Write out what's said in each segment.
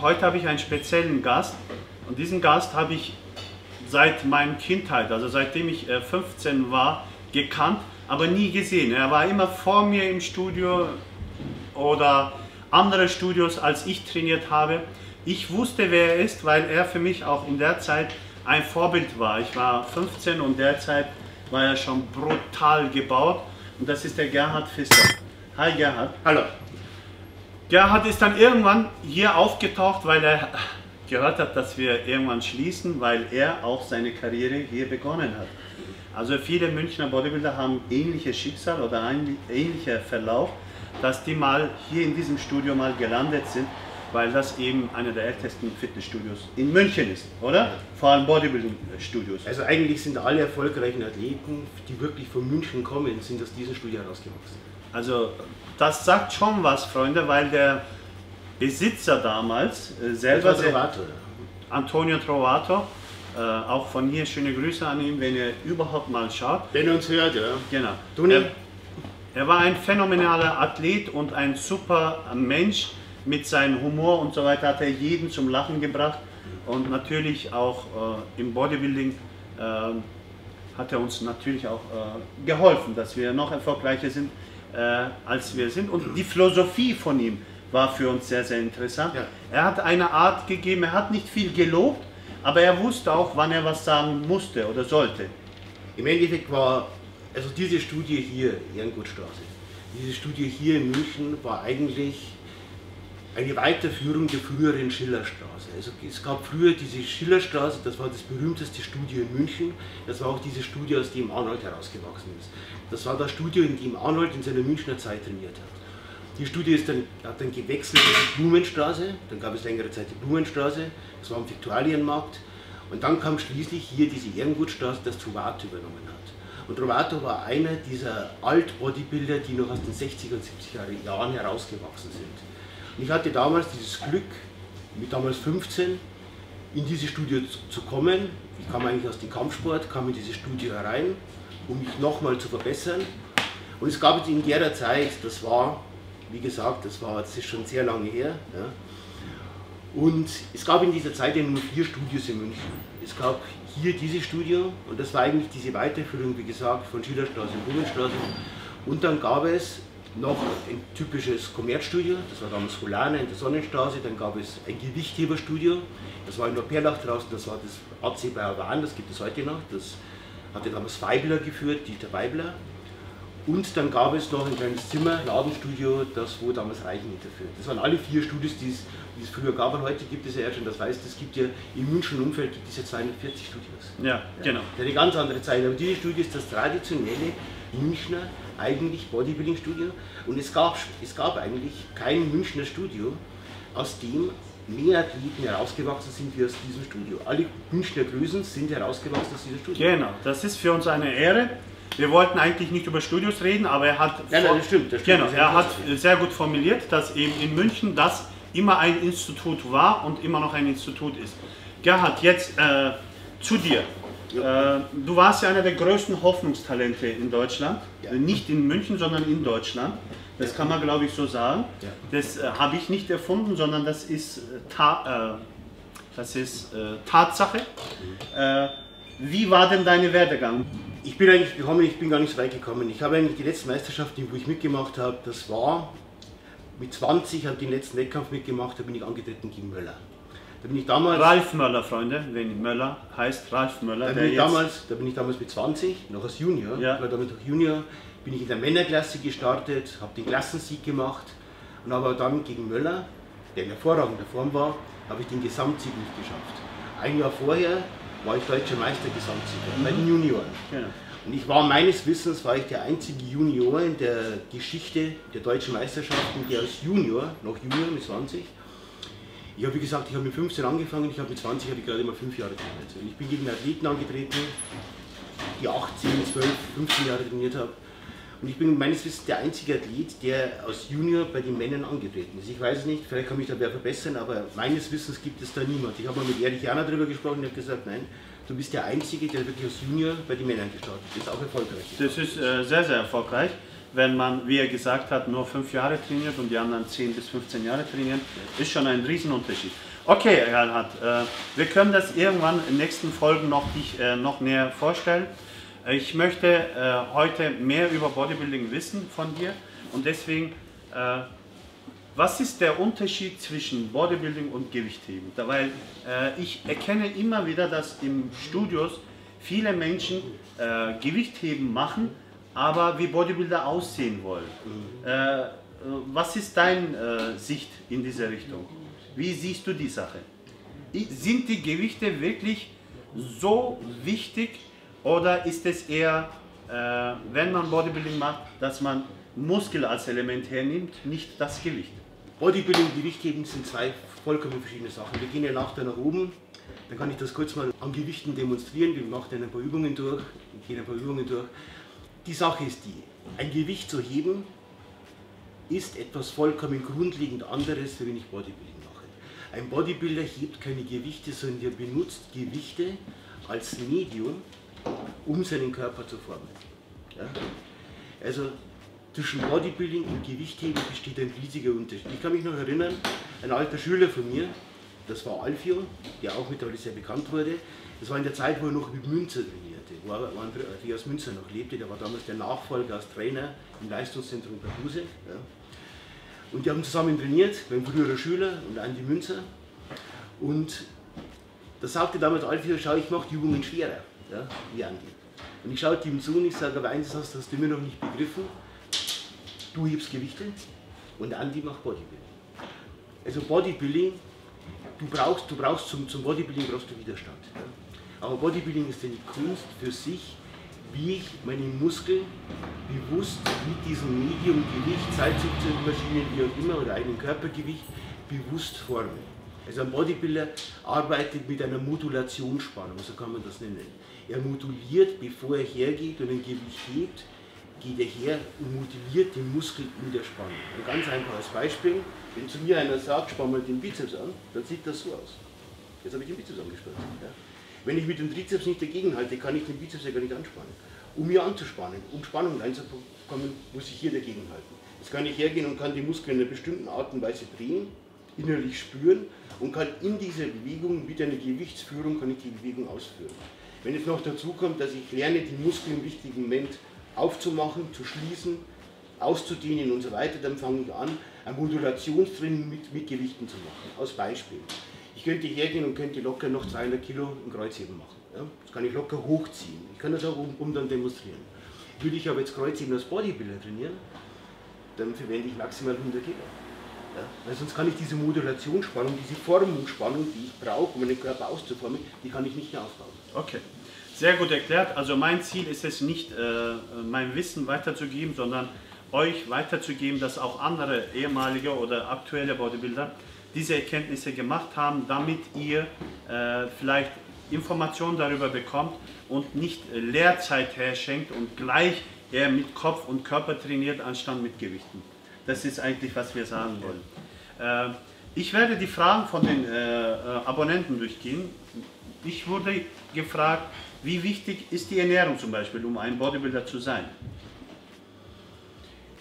Heute habe ich einen speziellen Gast und diesen Gast habe ich seit meiner Kindheit, also seitdem ich 15 äh, war, gekannt, aber nie gesehen. Er war immer vor mir im Studio oder andere Studios, als ich trainiert habe. Ich wusste, wer er ist, weil er für mich auch in der Zeit ein Vorbild war. Ich war 15 und derzeit war er schon brutal gebaut und das ist der Gerhard Fisser. Hi Gerhard. Hallo. Gerhard ist dann irgendwann hier aufgetaucht, weil er gehört hat, dass wir irgendwann schließen, weil er auch seine Karriere hier begonnen hat. Also viele Münchner Bodybuilder haben ähnliches Schicksal oder ein ähnlicher Verlauf, dass die mal hier in diesem Studio mal gelandet sind, weil das eben einer der ältesten Fitnessstudios in München ist, oder? Vor allem Bodybuilding-Studios. Also eigentlich sind alle erfolgreichen Athleten, die wirklich von München kommen, sind aus diesem Studio herausgewachsen. Also das sagt schon was, Freunde, weil der Besitzer damals äh, selber, Trovato, Antonio Trovato, äh, auch von hier schöne Grüße an ihn, wenn er überhaupt mal schaut. Wenn er uns hört, ja. Genau. Er, er war ein phänomenaler Athlet und ein super Mensch. Mit seinem Humor und so weiter hat er jeden zum Lachen gebracht. Und natürlich auch äh, im Bodybuilding äh, hat er uns natürlich auch äh, geholfen, dass wir noch erfolgreicher sind, äh, als wir sind. Und die Philosophie von ihm war für uns sehr, sehr interessant. Ja. Er hat eine Art gegeben, er hat nicht viel gelobt, aber er wusste auch, wann er was sagen musste oder sollte. Im Endeffekt war, also diese Studie hier, Ehrengutsstraße, diese Studie hier in München war eigentlich eine Weiterführung der früheren Schillerstraße. Also es gab früher diese Schillerstraße, das war das berühmteste Studio in München, das war auch dieses Studio, aus dem Arnold herausgewachsen ist. Das war das Studio, in dem Arnold in seiner Münchner Zeit trainiert hat. Die Studie ist dann, hat dann gewechselt in die Blumenstraße, dann gab es längere Zeit die Blumenstraße, das war am Viktualienmarkt und dann kam schließlich hier diese Ehrengutstraße, das Trovato übernommen hat. Und Trovato war einer dieser Alt-Bodybuilder, die noch aus den 60er und 70er Jahren herausgewachsen sind. Ich hatte damals dieses Glück, mit damals 15, in diese Studie zu kommen. Ich kam eigentlich aus dem Kampfsport, kam in diese Studie herein, um mich nochmal zu verbessern. Und es gab in der Zeit, das war wie gesagt, das, war, das ist schon sehr lange her. Ja. Und es gab in dieser Zeit nur vier Studios in München. Es gab hier dieses Studio und das war eigentlich diese Weiterführung, wie gesagt, von Schillerstraße und Blumenstraße. Und dann gab es noch ein typisches Kommerzstudio, das war damals Holane in der Sonnenstraße, dann gab es ein Gewichtheberstudio, das war in der Perlach draußen, das war das AC Bayerwan, das gibt es heute noch, das hatte damals Weibler geführt, Dieter Weibler. Und dann gab es noch ein kleines Zimmer, Ladenstudio, das wo damals Reichenhütter führt. Das waren alle vier Studios, die es, die es früher gab. Und heute gibt es ja erst schon, das heißt, es gibt ja im München Umfeld gibt es ja 240 Studios. Ja, ja. genau. Das eine ganz andere Zeit. Aber diese Studio ist das traditionelle Münchner eigentlich Bodybuilding-Studio. Und es gab, es gab eigentlich kein Münchner Studio, aus dem mehr Athleten herausgewachsen sind wie aus diesem Studio. Alle Münchner Größen sind herausgewachsen aus diesem Studio. Genau, das ist für uns eine Ehre. Wir wollten eigentlich nicht über Studios reden, aber er hat, ja, nein, das stimmt, das stimmt, genau, er hat sehr gut formuliert, dass eben in München das immer ein Institut war und immer noch ein Institut ist. Gerhard, jetzt äh, zu dir. Ja. Äh, du warst ja einer der größten Hoffnungstalente in Deutschland. Ja. Nicht in München, sondern in Deutschland. Das kann man, glaube ich, so sagen. Ja. Das äh, habe ich nicht erfunden, sondern das ist, äh, ta äh, das ist äh, Tatsache. Mhm. wie war denn dein Werdegang? Ich bin eigentlich gekommen, ich bin gar nicht so weit gekommen. Ich habe eigentlich die letzten Meisterschaften, wo ich mitgemacht habe, das war mit 20, habe ich den letzten Wettkampf mitgemacht, da bin ich angetreten gegen Möller. Da bin ich damals, Ralf Möller, Freunde, wenn Möller heißt Ralf Möller. Da bin, ich damals, da bin ich damals mit 20, noch als Junior, ja. war damit noch Junior, bin ich in der Männerklasse gestartet, habe den Klassensieg gemacht und aber dann gegen Möller, der in hervorragender Form war, habe ich den Gesamtsieg nicht geschafft. Ein Jahr vorher war ich deutscher Meister Gesamtsieger mhm. bei den Junioren. Genau. Und ich war meines Wissens war ich der einzige Junior in der Geschichte der deutschen Meisterschaften, der als Junior, noch Junior mit 20, ich habe wie gesagt, ich habe mit 15 angefangen, ich habe mit 20 habe ich gerade immer 5 Jahre trainiert. Und ich bin gegen Athleten angetreten, die 18, 12, 15 Jahre trainiert haben. Und ich bin meines Wissens der einzige Athlet, der als Junior bei den Männern angetreten ist. Ich weiß es nicht, vielleicht kann mich da wer verbessern, aber meines Wissens gibt es da niemand. Ich habe mal mit Erich Jana darüber gesprochen und er hat gesagt, nein, du bist der Einzige, der wirklich als Junior bei den Männern gestartet ist auch erfolgreich. Das ist äh, sehr, sehr erfolgreich. Wenn man, wie er gesagt hat, nur fünf Jahre trainiert und die anderen 10 bis 15 Jahre trainieren, ist schon ein Riesenunterschied. Okay, Reinhard, äh, wir können das irgendwann in den nächsten Folgen noch, dich, äh, noch näher vorstellen. Ich möchte äh, heute mehr über Bodybuilding wissen von dir und deswegen, äh, was ist der Unterschied zwischen Bodybuilding und Gewichtheben? Weil äh, ich erkenne immer wieder, dass im Studios viele Menschen äh, Gewichtheben machen, aber wie Bodybuilder aussehen wollen. Mhm. Äh, äh, was ist deine Sicht in diese Richtung? Wie siehst du die Sache? Sind die Gewichte wirklich so wichtig oder ist es eher, äh, wenn man Bodybuilding macht, dass man Muskel als Element hernimmt, nicht das Gewicht? Bodybuilding und Gewichtheben sind zwei vollkommen verschiedene Sachen. Wir gehen ja nachher nach oben, dann kann ich das kurz mal an Gewichten demonstrieren. Wir machen dann ein paar Übungen durch, gehen ein paar Übungen durch. Die Sache ist die, ein Gewicht zu heben ist etwas vollkommen grundlegend anderes, wenn ich Bodybuilding mache. Ein Bodybuilder hebt keine Gewichte, sondern er benutzt Gewichte als Medium, um seinen Körper zu formen. Ja? Also zwischen Bodybuilding und Gewichtheben besteht ein riesiger Unterschied. Ich kann mich noch erinnern, ein alter Schüler von mir, das war Alfio, der auch mittlerweile sehr bekannt wurde. Das war in der Zeit, wo er noch mit Münzer trainierte, wo er Andreas Münzer noch lebte. Der war damals der Nachfolger als Trainer im Leistungszentrum Buse. Ja. Und die haben zusammen trainiert, mein früherer Schüler und Andi Münzer. Und da sagte damals Alfio, schau, ich mache die Übungen schwerer ja, wie Andi. Und ich schaute ihm zu und ich sage, aber eines hast, hast du immer noch nicht begriffen. Du hebst Gewichte und Andi macht Bodybuilding. Also Bodybuilding, du brauchst, du brauchst zum, zum Bodybuilding brauchst du Widerstand. Ja. Aber Bodybuilding ist eine Kunst für sich, wie ich meine Muskeln bewusst mit diesem Medium Gewicht, Seilzugmaschinen, wie auch immer, oder eigenen Körpergewicht bewusst forme. Also ein Bodybuilder arbeitet mit einer Modulationsspannung, so kann man das nennen. Er moduliert, bevor er hergeht und ein Gewicht hebt, geht er her und moduliert den Muskel in der Spannung. Ein ganz einfaches Beispiel, wenn zu mir einer sagt, spann mal den Bizeps an, dann sieht das so aus. Jetzt habe ich den Bizeps angespannt. Ja. Wenn ich mit dem Trizeps nicht dagegen halte, kann ich den Bizeps ja gar nicht anspannen. Um hier anzuspannen, um Spannung reinzukommen, muss ich hier dagegen halten. Jetzt kann ich hergehen und kann die Muskeln in einer bestimmten Art und Weise drehen, innerlich spüren und kann in dieser Bewegung mit einer Gewichtsführung kann ich die Bewegung ausführen. Wenn jetzt noch dazu kommt, dass ich lerne, die Muskeln im richtigen Moment aufzumachen, zu schließen, auszudehnen und so weiter, dann fange ich an, ein Modulationstraining mit, mit Gewichten zu machen. Aus Beispiel. Ich könnte hergehen und könnte locker noch 200 Kilo im Kreuzheben machen. Ja? Das kann ich locker hochziehen. Ich kann das auch um, um dann demonstrieren. Würde ich aber jetzt Kreuzheben als Bodybuilder trainieren, dann verwende ich maximal 100 Kilo. Ja? Weil sonst kann ich diese Modulationsspannung, diese Formungsspannung, die ich brauche, um meinen Körper auszuformen, die kann ich nicht mehr aufbauen. Okay. Sehr gut erklärt. Also mein Ziel ist es nicht, äh, mein Wissen weiterzugeben, sondern euch weiterzugeben, dass auch andere ehemalige oder aktuelle Bodybuilder diese Erkenntnisse gemacht haben, damit ihr äh, vielleicht Informationen darüber bekommt und nicht Lehrzeit herschenkt und gleich eher mit Kopf und Körper trainiert, anstatt mit Gewichten. Das ist eigentlich, was wir sagen wollen. Äh, ich werde die Fragen von den äh, äh, Abonnenten durchgehen. Ich wurde gefragt, wie wichtig ist die Ernährung zum Beispiel, um ein Bodybuilder zu sein?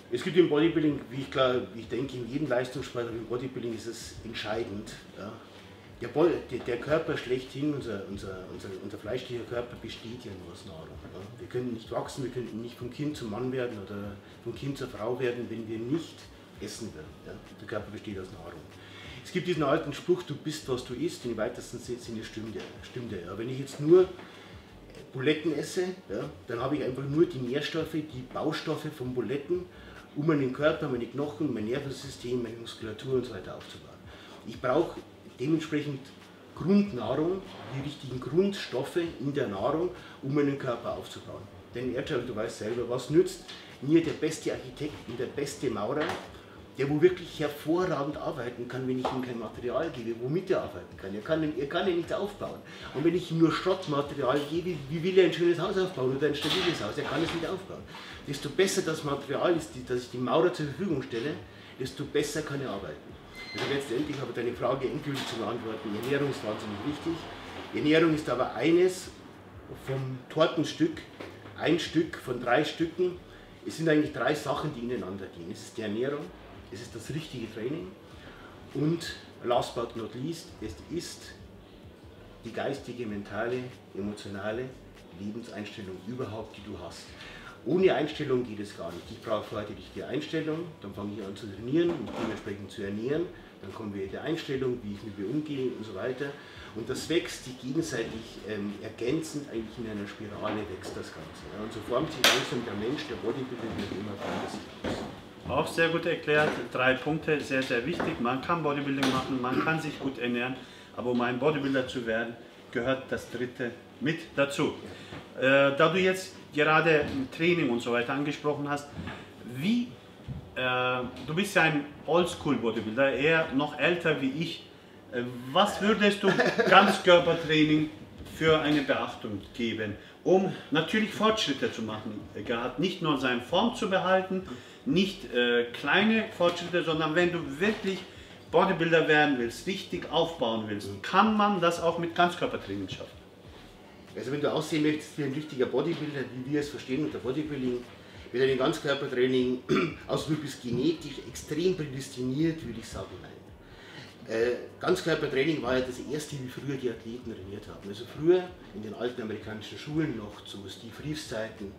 Es gibt im Bodybuilding, wie ich, klar, ich denke, in jedem Leistungssport, im Bodybuilding ist es entscheidend. Ja. Der, der, der, Körper schlechthin, unser, unser, unser, unser fleischlicher Körper besteht ja nur aus Nahrung. Ja. Wir können nicht wachsen, wir können nicht vom Kind zum Mann werden oder vom Kind zur Frau werden, wenn wir nicht essen werden. Ja. Der Körper besteht aus Nahrung. Es gibt diesen alten Spruch, du bist, was du isst, im weitesten Sinne stimmt der. Stimmt der ja. Wenn ich jetzt nur Buletten esse, ja, dann habe ich einfach nur die Nährstoffe, die Baustoffe von Buletten, um meinen Körper, meine Knochen, mein Nervensystem, meine Muskulatur und so weiter aufzubauen. Ich brauche dementsprechend Grundnahrung, die richtigen Grundstoffe in der Nahrung, um meinen Körper aufzubauen. Denn Erdschau, du weißt selber, was nützt mir der beste Architekt und der beste Maurer, der wo wirklich hervorragend arbeiten kann, wenn ich ihm kein Material gebe, womit er arbeiten kann. Er kann, er kann ja nichts aufbauen. Und wenn ich ihm nur Schrottmaterial gebe, wie will er ein schönes Haus aufbauen oder ein stabiles Haus? Er kann es nicht aufbauen. Desto besser das Material ist, das ich dem Maurer zur Verfügung stelle, desto besser kann er arbeiten. Also letztendlich habe ich deine Frage endgültig zu beantworten. Ernährung ist wahnsinnig wichtig. Ernährung ist aber eines vom Tortenstück, ein Stück von drei Stücken. Es sind eigentlich drei Sachen, die ineinander dienen. Es ist die Ernährung, es ist das richtige Training Und last but not least, es ist die geistige, mentale, emotionale Lebenseinstellung überhaupt, die du hast. Ohne Einstellung geht es gar nicht. Ich brauche vorher die richtige Einstellung, dann fange ich an zu trainieren und dementsprechend zu ernähren. Dann kommen wir in die Einstellung, wie ich mit mir umgehe und so weiter. Und das wächst sich gegenseitig ähm, ergänzend, eigentlich in einer Spirale wächst das Ganze. Ja. Und so formt sich langsam der Mensch, der Bodybuilder wird immer formt aus. Auch sehr gut erklärt, drei Punkte, sehr, sehr wichtig. Man kann Bodybuilding machen, man kann sich gut ernähren, aber um ein Bodybuilder zu werden, gehört das dritte mit dazu. Äh, da du jetzt gerade Training und so weiter angesprochen hast, wie, äh, du bist ja ein Oldschool-Bodybuilder, eher noch älter wie ich. Äh, was würdest du Ganzkörpertraining für eine Beachtung geben, um natürlich Fortschritte zu machen? Er hat nicht nur seine Form zu behalten, nicht äh, kleine Fortschritte, sondern wenn du wirklich Bodybuilder werden willst, richtig aufbauen willst, kann man das auch mit Ganzkörpertraining schaffen. Also wenn du aussehen möchtest wie ein richtiger Bodybuilder, wie wir es verstehen unter Bodybuilding, mit einem Ganzkörpertraining, also du bist genetisch extrem prädestiniert, würde ich sagen, nein. Äh, Ganzkörpertraining war ja das erste, wie früher die Athleten trainiert haben. Also früher in den alten amerikanischen Schulen noch zu Steve Reeves Zeiten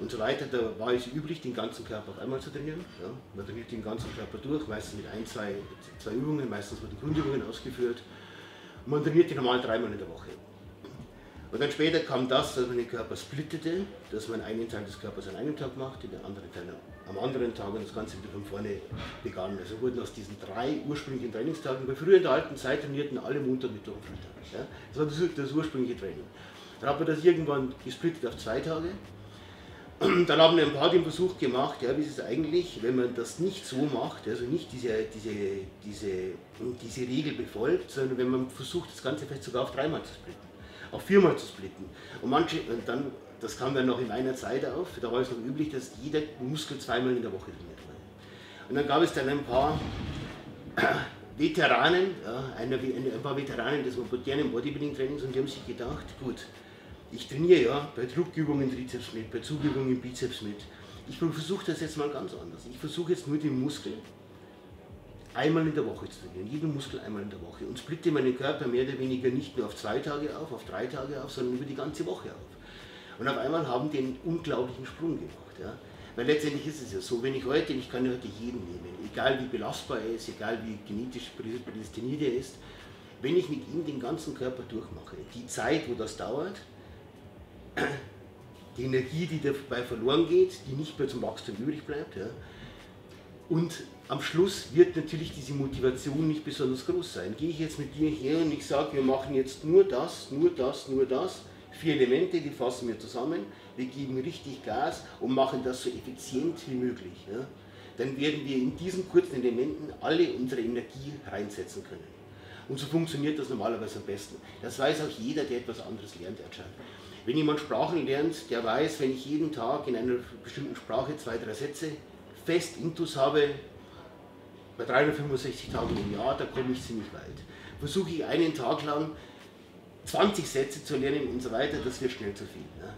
und so weiter, da war es üblich, den ganzen Körper auf einmal zu trainieren. Ja. Man trainiert den ganzen Körper durch, meistens mit ein, zwei, zwei Übungen, meistens wurden Grundübungen ausgeführt. Man trainiert die normal dreimal in der Woche. Und dann später kam das, dass man den Körper splittete, dass man einen Teil des Körpers an einem Tag macht, den anderen Teil am anderen Tag und das Ganze wieder von vorne begann. Also wurden aus diesen drei ursprünglichen Trainingstagen, weil früher in der alten Zeit trainierten alle Montag, Mittwoch und Freitag. Ja? Das war das, das ursprüngliche Training. Dann hat man das irgendwann gesplittet auf zwei Tage. Dann haben wir ein paar den Versuch gemacht, ja, wie ist es eigentlich, wenn man das nicht so macht, also nicht diese, diese, diese, diese Regel befolgt, sondern wenn man versucht, das Ganze vielleicht sogar auf dreimal zu splitten auf viermal zu splitten. Und manche, und dann, das kam dann noch in meiner Zeit auf, da war es noch üblich, dass jeder Muskel zweimal in der Woche trainiert wurde. Und dann gab es dann ein paar Veteranen, ja, eine, ein paar Veteranen des modernen Bodybuilding-Trainings und die haben sich gedacht, gut, ich trainiere ja bei Druckübungen Trizeps mit, bei Zugübungen Bizeps mit. Ich versuche das jetzt mal ganz anders. Ich versuche jetzt nur den Muskel einmal in der Woche zu trainieren, jeden Muskel einmal in der Woche und splitte meinen Körper mehr oder weniger nicht nur auf zwei Tage auf, auf drei Tage auf, sondern über die ganze Woche auf. Und auf einmal haben die einen unglaublichen Sprung gemacht. Ja? Weil letztendlich ist es ja so, wenn ich heute, ich kann heute jeden nehmen, egal wie belastbar er ist, egal wie genetisch prädestiniert er ist, wenn ich mit ihm den ganzen Körper durchmache, die Zeit, wo das dauert, die Energie, die dabei verloren geht, die nicht mehr zum Wachstum übrig bleibt, ja, und am Schluss wird natürlich diese Motivation nicht besonders groß sein. Gehe ich jetzt mit dir her und ich sage, wir machen jetzt nur das, nur das, nur das, vier Elemente, die fassen wir zusammen, wir geben richtig Gas und machen das so effizient wie möglich. Ja? Dann werden wir in diesen kurzen Elementen alle unsere Energie reinsetzen können. Und so funktioniert das normalerweise am besten. Das weiß auch jeder, der etwas anderes lernt anscheinend. Wenn jemand Sprachen lernt, der weiß, wenn ich jeden Tag in einer bestimmten Sprache zwei, drei Sätze fest Intus habe, bei 365 Tagen im Jahr, da komme ich ziemlich weit. Versuche ich einen Tag lang 20 Sätze zu lernen und so weiter, das wird schnell zu viel. Ne?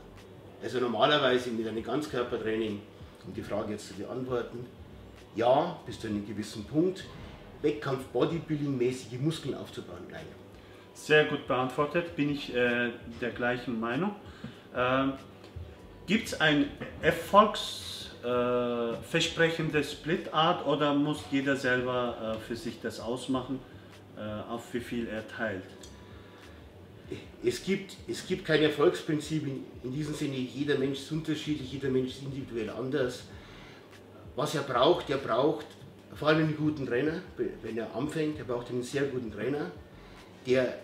Also normalerweise mit einem Ganzkörpertraining, um die Frage jetzt zu beantworten, ja, bis zu einem gewissen Punkt, Wettkampf Bodybuilding-mäßige Muskeln aufzubauen, nein. Sehr gut beantwortet, bin ich äh, der gleichen Meinung. Äh, Gibt es ein Erfolgs- äh, Splitart oder muss jeder selber äh, für sich das ausmachen, äh, auf wie viel er teilt? Es gibt, es gibt kein Erfolgsprinzip in, in diesem Sinne, jeder Mensch ist unterschiedlich, jeder Mensch ist individuell anders. Was er braucht, er braucht vor allem einen guten Trainer, wenn er anfängt, er braucht einen sehr guten Trainer, der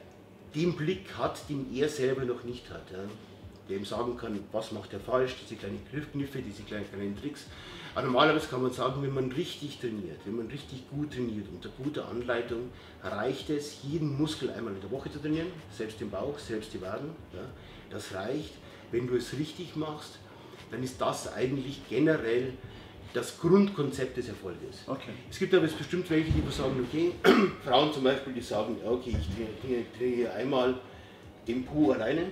den Blick hat, den er selber noch nicht hat. Ja der ihm sagen kann, was macht er falsch, diese kleinen Griffkniffe, diese kleinen, kleinen Tricks. Aber normalerweise kann man sagen, wenn man richtig trainiert, wenn man richtig gut trainiert, unter guter Anleitung, reicht es, jeden Muskel einmal in der Woche zu trainieren, selbst den Bauch, selbst die Waden. Ja, das reicht. Wenn du es richtig machst, dann ist das eigentlich generell das Grundkonzept des Erfolges. Okay. Es gibt aber jetzt bestimmt welche, die sagen, okay, Frauen zum Beispiel, die sagen, okay, ich trainiere einmal den Po alleine,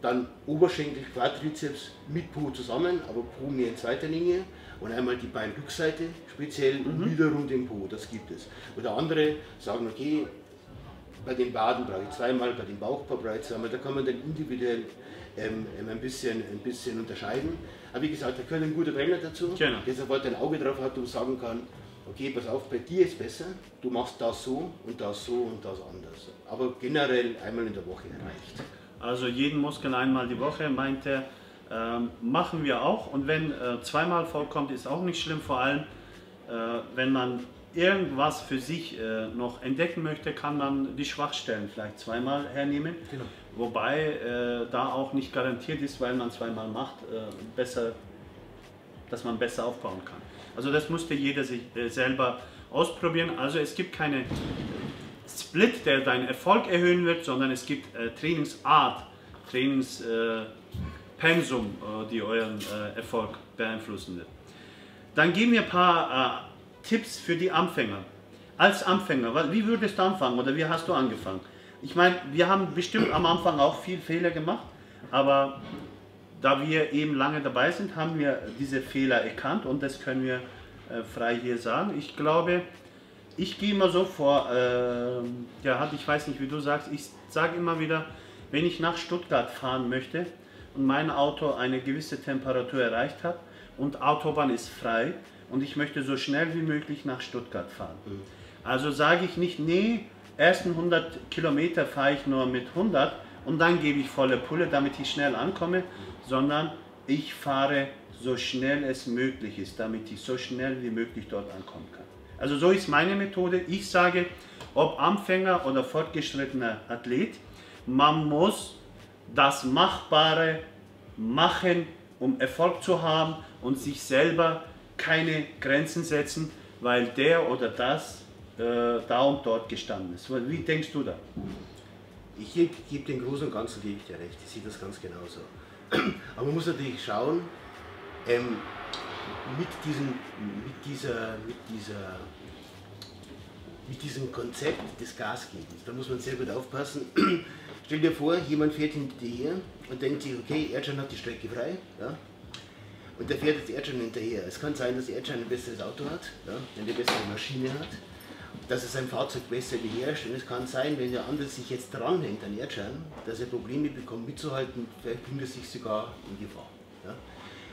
dann Oberschenkel, Quadrizeps mit Po zusammen, aber Po mehr in zweiter Linie. Und einmal die Beinrückseite speziell mhm. und wiederum den Po, das gibt es. Oder andere sagen, okay, bei den Baden brauche ich zweimal, bei den Bauchpaar brauche ich zweimal, da kann man dann individuell ähm, ähm, ein, bisschen, ein bisschen unterscheiden. Aber wie gesagt, da gehört ein guter Trainer dazu, genau. der sofort ein Auge drauf hat und sagen kann, okay, pass auf, bei dir ist besser, du machst das so und das so und das anders. Aber generell einmal in der Woche reicht. Also jeden Muskel einmal die Woche, meint er, ähm, machen wir auch. Und wenn äh, zweimal vorkommt, ist auch nicht schlimm, vor allem äh, wenn man irgendwas für sich äh, noch entdecken möchte, kann man die Schwachstellen vielleicht zweimal hernehmen. Genau. Wobei äh, da auch nicht garantiert ist, weil man zweimal macht, äh, besser, dass man besser aufbauen kann. Also das musste jeder sich äh, selber ausprobieren. Also es gibt keine Split, der deinen Erfolg erhöhen wird, sondern es gibt Trainingsart, Trainingspensum, äh, die euren Erfolg beeinflussen wird. Dann geben wir ein paar Tipps für die Anfänger. Als Anfänger, wie würdest du anfangen oder wie hast du angefangen? Ich meine, wir haben bestimmt am Anfang auch viel Fehler gemacht, aber da wir eben lange dabei sind, haben wir diese Fehler erkannt und das können wir äh, frei hier sagen. Ich glaube, ich gehe immer so vor, äh, ja, ich weiß nicht, wie du sagst, ich sage immer wieder, wenn ich nach Stuttgart fahren möchte und mein Auto eine gewisse Temperatur erreicht hat und Autobahn ist frei, und ich möchte so schnell wie möglich nach Stuttgart fahren. Mhm. Also sage ich nicht, nee, ersten 100 Kilometer fahre ich nur mit 100 und dann gebe ich volle Pulle, damit ich schnell ankomme, sondern ich fahre so schnell es möglich ist, damit ich so schnell wie möglich dort ankommen kann. Also so ist meine Methode. Ich sage, ob Anfänger oder fortgeschrittener Athlet, man muss das Machbare machen, um Erfolg zu haben und sich selber keine Grenzen setzen, weil der oder das äh, da und dort gestanden ist. Wie denkst du da? Ich gebe geb den Großen und Ganzen gebe ich dir recht, ich sehe das ganz genauso. Aber man muss natürlich schauen, ähm, mit, diesem, mit, dieser, mit, dieser, mit diesem Konzept des Gasgebens, da muss man sehr gut aufpassen. Stell dir vor, jemand fährt hinter dir her und denkt sich, okay, Erdschan hat die Strecke frei, ja, und der fährt jetzt Erdschein hinterher. Es kann sein, dass Erdschein ein besseres Auto hat, ja, wenn bessere Maschine hat, dass er sein Fahrzeug besser beherrscht. Und es kann sein, wenn der andere sich jetzt dranhängt an Erdschein, dass er Probleme bekommt mitzuhalten, vielleicht bringt er sich sogar in Gefahr. Ja.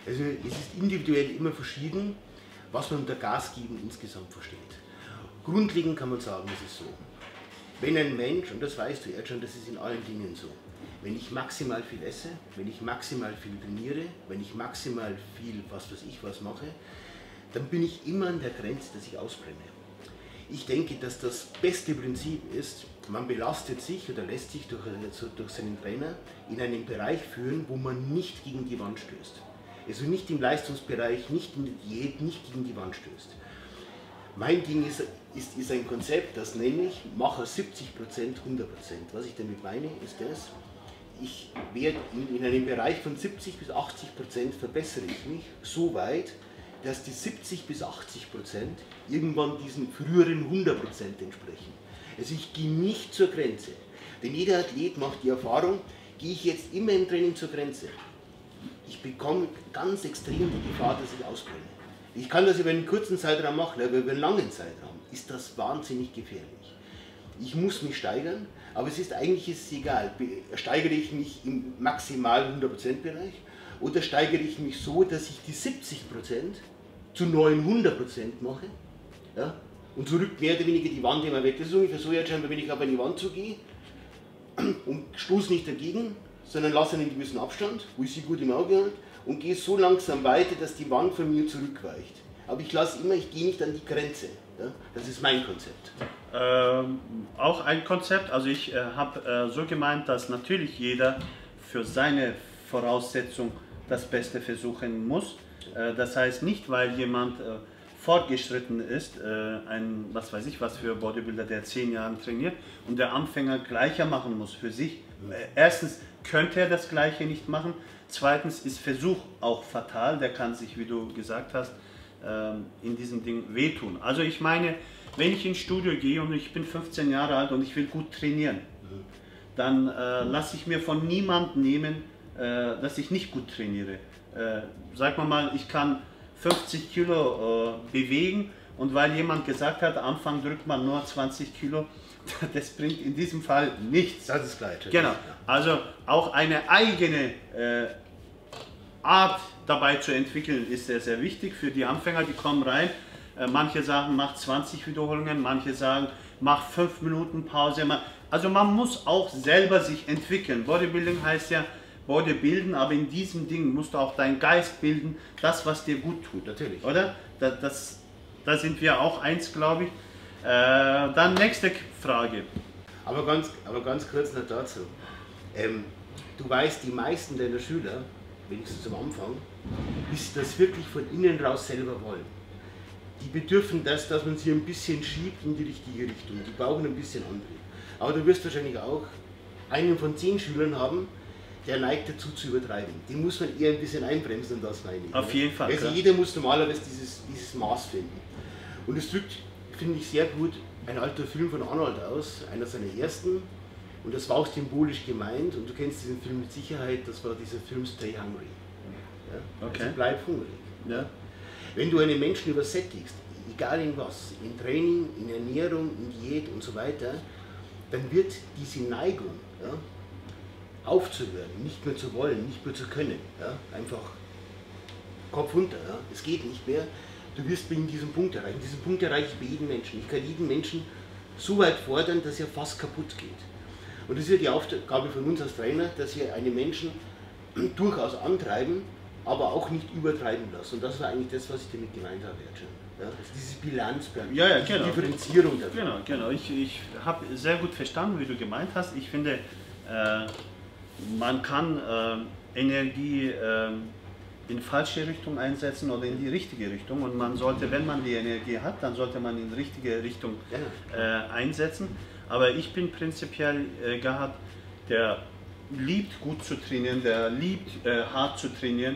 Also es ist individuell immer verschieden, was man unter Gasgeben insgesamt versteht. Grundlegend kann man sagen, es ist so. Wenn ein Mensch, und das weißt du, Erdschein, das ist in allen Dingen so, wenn ich maximal viel esse, wenn ich maximal viel trainiere, wenn ich maximal viel was weiß ich was mache, dann bin ich immer an der Grenze, dass ich ausbrenne. Ich denke, dass das beste Prinzip ist, man belastet sich oder lässt sich durch, durch seinen Trainer in einen Bereich führen, wo man nicht gegen die Wand stößt. Also nicht im Leistungsbereich, nicht in der Diät, nicht gegen die Wand stößt. Mein Ding ist, ist, ist ein Konzept, das nenne ich, mache 70%, 100%. Was ich damit meine, ist das, ich werde in, in, einem Bereich von 70 bis 80 Prozent verbessere ich mich so weit, dass die 70 bis 80 Prozent irgendwann diesen früheren 100 Prozent entsprechen. Also ich gehe nicht zur Grenze. Denn jeder Athlet macht die Erfahrung, gehe ich jetzt immer im Training zur Grenze. Ich bekomme ganz extrem die Gefahr, dass ich ausbrenne. Ich kann das über einen kurzen Zeitraum machen, aber über einen langen Zeitraum ist das wahnsinnig gefährlich. Ich muss mich steigern, aber es ist eigentlich ist es egal. Steigere ich mich im maximal 100% Bereich oder steigere ich mich so, dass ich die 70% zu 900% mache ja, und zurück mehr oder weniger die Wand immer weg. Das ist ungefähr so, jetzt wenn ich auf eine Wand zugehe und stoße nicht dagegen, sondern lasse einen gewissen Abstand, wo ich sie gut im Auge halte und gehe so langsam weiter, dass die Wand von mir zurückweicht. Aber ich lasse immer, ich gehe nicht an die Grenze. Ja? Das ist mein Konzept. Ähm, auch ein Konzept. Also ich äh, habe äh, so gemeint, dass natürlich jeder für seine Voraussetzung das Beste versuchen muss. Äh, das heißt nicht, weil jemand äh, fortgeschritten ist, äh, ein, was weiß ich was für Bodybuilder, der zehn Jahre trainiert und der Anfänger gleicher machen muss für sich. Äh, erstens könnte er das Gleiche nicht machen. Zweitens ist Versuch auch fatal. Der kann sich, wie du gesagt hast, ähm, in diesem Ding wehtun. Also ich meine, wenn ich ins Studio gehe und ich bin 15 Jahre alt und ich will gut trainieren, dann äh, lasse ich mir von niemandem nehmen, äh, dass ich nicht gut trainiere. Äh, sag mal mal, ich kann 50 Kilo äh, bewegen und weil jemand gesagt hat, am Anfang drückt man nur 20 Kilo, das bringt in diesem Fall nichts. Das ist gleich. Genau. Also auch eine eigene äh, Art dabei zu entwickeln ist sehr, sehr wichtig für die Anfänger, die kommen rein. Äh, manche sagen, mach 20 Wiederholungen, manche sagen, mach 5 Minuten Pause. Also man muss auch selber sich entwickeln. Bodybuilding heißt ja, Body bilden, aber in diesem Ding musst du auch deinen Geist bilden, das, was dir gut tut. Natürlich. Oder? Da, das, da sind wir auch eins, glaube ich. Äh, dann nächste Frage. Aber ganz, aber ganz kurz noch dazu. Ähm, du weißt, die meisten deiner Schüler, wenigstens am Anfang, wissen das wirklich von innen raus selber wollen. Die bedürfen das, dass man sie ein bisschen schiebt in die richtige Richtung. Die brauchen ein bisschen Antrieb. Aber du wirst wahrscheinlich auch einen von zehn Schülern haben, der neigt dazu zu übertreiben. Den muss man eher ein bisschen einbremsen das meine ich. Auf jeden Fall. Also klar. jeder muss normalerweise dieses, dieses Maß finden. Und es drückt, finde ich, sehr gut ein alter Film von Arnold aus, einer seiner ersten. Und das war auch symbolisch gemeint. Und du kennst diesen Film mit Sicherheit, das war dieser Film Stay Hungry. Ja? Okay. Also bleib hungrig. Ja. Wenn du einen Menschen übersättigst, egal in was, in Training, in Ernährung, in Diät und so weiter, dann wird diese Neigung ja, aufzuhören, nicht mehr zu wollen, nicht mehr zu können, ja, einfach Kopf runter, ja, es geht nicht mehr, du wirst in diesem Punkt erreichen. Diesen Punkt erreiche ich bei jedem Menschen. Ich kann jeden Menschen so weit fordern, dass er fast kaputt geht. Und das ist ja die Aufgabe von uns als Trainer, dass wir einen Menschen durchaus antreiben, aber auch nicht übertreiben lassen. Und das war eigentlich das, was ich damit gemeint habe, schon. Ja, also dieses Bilanzplan, Ja, ja, diese genau. Differenzierung dafür. Genau, genau. Ich, ich habe sehr gut verstanden, wie du gemeint hast. Ich finde, äh, man kann äh, Energie äh, in falsche Richtung einsetzen oder in die richtige Richtung. Und man sollte, wenn man die Energie hat, dann sollte man in die richtige Richtung äh, einsetzen. Aber ich bin prinzipiell äh, gehabt, der liebt gut zu trainieren, der liebt äh, hart zu trainieren.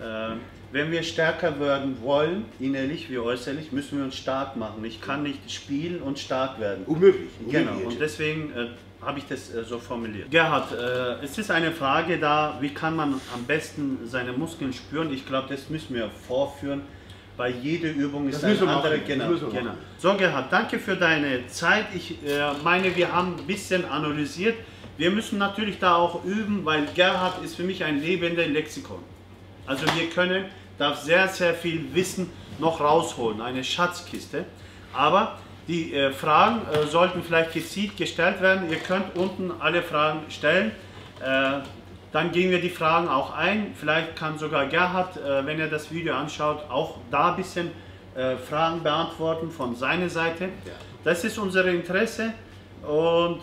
Äh, wenn wir stärker werden wollen, innerlich wie äußerlich, müssen wir uns stark machen. Ich kann nicht spielen und stark werden. Unmöglich. Genau, unmöglich. und deswegen äh, habe ich das äh, so formuliert. Gerhard, äh, es ist eine Frage da, wie kann man am besten seine Muskeln spüren? Ich glaube, das müssen wir vorführen, weil jede Übung ist eine andere. Genau, genau. So, Gerhard, danke für deine Zeit. Ich äh, meine, wir haben ein bisschen analysiert. Wir müssen natürlich da auch üben, weil Gerhard ist für mich ein lebender Lexikon. Also wir können da sehr, sehr viel Wissen noch rausholen, eine Schatzkiste. Aber die äh, Fragen äh, sollten vielleicht gezielt gestellt werden. Ihr könnt unten alle Fragen stellen. Äh, dann gehen wir die Fragen auch ein. Vielleicht kann sogar Gerhard, äh, wenn er das Video anschaut, auch da ein bisschen äh, Fragen beantworten von seiner Seite. Ja. Das ist unser Interesse und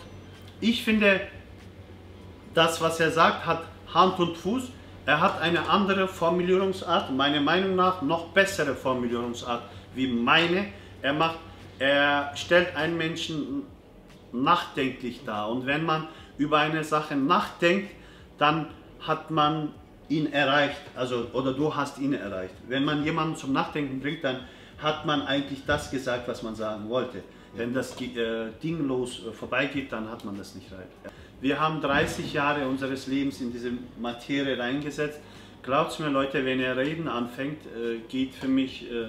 ich finde, das, was er sagt, hat Hand und Fuß. Er hat eine andere Formulierungsart, meiner Meinung nach noch bessere Formulierungsart wie meine. Er, macht, er stellt einen Menschen nachdenklich dar. Und wenn man über eine Sache nachdenkt, dann hat man ihn erreicht, also oder du hast ihn erreicht. Wenn man jemanden zum Nachdenken bringt, dann hat man eigentlich das gesagt, was man sagen wollte. Wenn das äh, dinglos äh, vorbeigeht, dann hat man das nicht erreicht. Wir haben 30 Jahre unseres Lebens in diese Materie reingesetzt. Glaubt mir, Leute, wenn er reden anfängt, äh, geht für mich äh,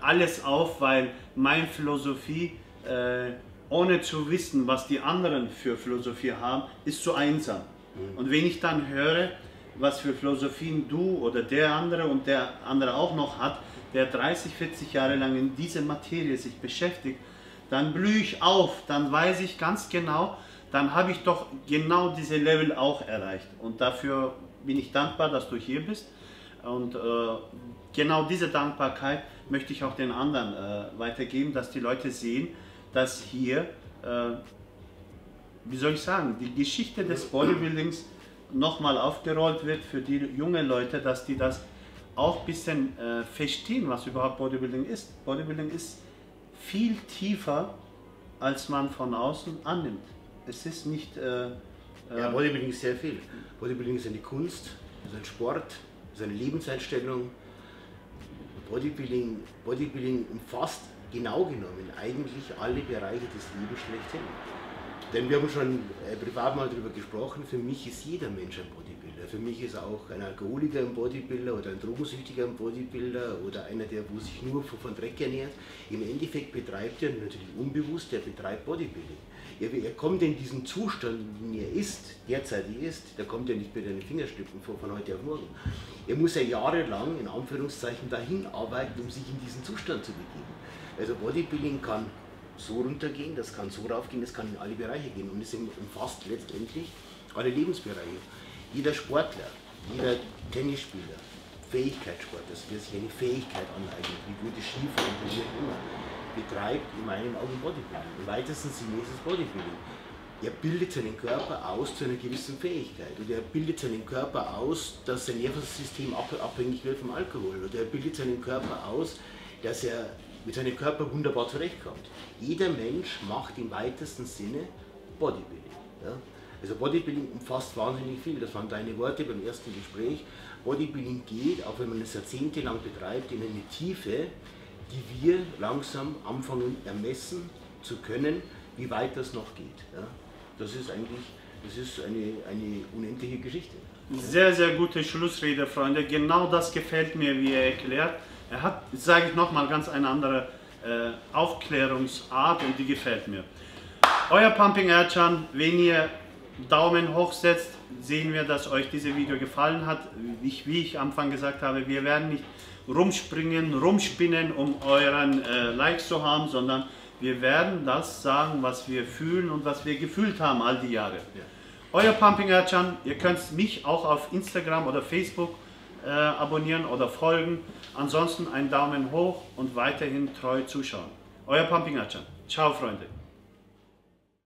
alles auf, weil meine Philosophie, äh, ohne zu wissen, was die anderen für Philosophie haben, ist zu einsam. Und wenn ich dann höre, was für Philosophien du oder der andere und der andere auch noch hat, der 30, 40 Jahre lang in dieser Materie sich beschäftigt, dann blühe ich auf, dann weiß ich ganz genau, dann habe ich doch genau diese Level auch erreicht. Und dafür bin ich dankbar, dass du hier bist. Und äh, genau diese Dankbarkeit möchte ich auch den anderen äh, weitergeben, dass die Leute sehen, dass hier, äh, wie soll ich sagen, die Geschichte des Bodybuildings nochmal aufgerollt wird für die jungen Leute, dass die das auch ein bisschen äh, verstehen, was überhaupt Bodybuilding ist. Bodybuilding ist viel tiefer, als man von außen annimmt. Es ist nicht. Äh, Ja, äh, Bodybuilding ist sehr viel. Bodybuilding ist eine Kunst, ist ein Sport, ist eine Lebenseinstellung. Bodybuilding, Bodybuilding umfasst genau genommen eigentlich alle Bereiche des Lebens schlechthin. Denn wir haben schon äh, privat mal darüber gesprochen, für mich ist jeder Mensch ein Bodybuilder. Für mich ist auch ein Alkoholiker ein Bodybuilder oder ein Drogensüchtiger ein Bodybuilder oder einer, der wo sich nur von Dreck ernährt. Im Endeffekt betreibt er natürlich unbewusst, der betreibt Bodybuilding. Er, er kommt in diesen Zustand, dem er ist, derzeit ist, da kommt er nicht mit den Fingerstücken vor von heute auf morgen. Er muss ja jahrelang in Anführungszeichen dahin arbeiten, um sich in diesen Zustand zu begeben. Also Bodybuilding kann so runtergehen, das kann so raufgehen, das kann in alle Bereiche gehen und es umfasst letztendlich alle Lebensbereiche. Jeder Sportler, jeder Tennisspieler, Fähigkeitssport, das wird sich eine Fähigkeit aneignen, wie gute Skifahren wie immer, betreibt in meinen Augen Bodybuilding. Im weitesten Sinne ist es Bodybuilding. Er bildet seinen Körper aus zu einer gewissen Fähigkeit. Oder er bildet seinen Körper aus, dass sein Nervensystem abhängig wird vom Alkohol. Oder er bildet seinen Körper aus, dass er mit seinem Körper wunderbar zurechtkommt. Jeder Mensch macht im weitesten Sinne Bodybuilding. Ja? Also Bodybuilding umfasst wahnsinnig viel, das waren deine Worte beim ersten Gespräch. Bodybuilding geht, auch wenn man es jahrzehntelang betreibt, in eine Tiefe, die wir langsam anfangen ermessen zu können, wie weit das noch geht. Ja? Das ist eigentlich das ist eine, eine unendliche Geschichte. Sehr, sehr gute Schlussrede, Freunde. Genau das gefällt mir, wie er erklärt. Er hat, sage ich nochmal, ganz eine andere äh, Aufklärungsart und die gefällt mir. Euer Pumping Erchan, wenn ihr Daumen hoch setzt, sehen wir, dass euch dieses Video gefallen hat. Ich, wie ich am Anfang gesagt habe, wir werden nicht rumspringen, rumspinnen, um euren äh, Like zu haben, sondern wir werden das sagen, was wir fühlen und was wir gefühlt haben all die Jahre. Ja. Euer Pumping Erchan, ihr könnt mich auch auf Instagram oder Facebook äh, abonnieren oder folgen. Ansonsten einen Daumen hoch und weiterhin treu zuschauen. Euer Pumping Achan. Ciao, Freunde.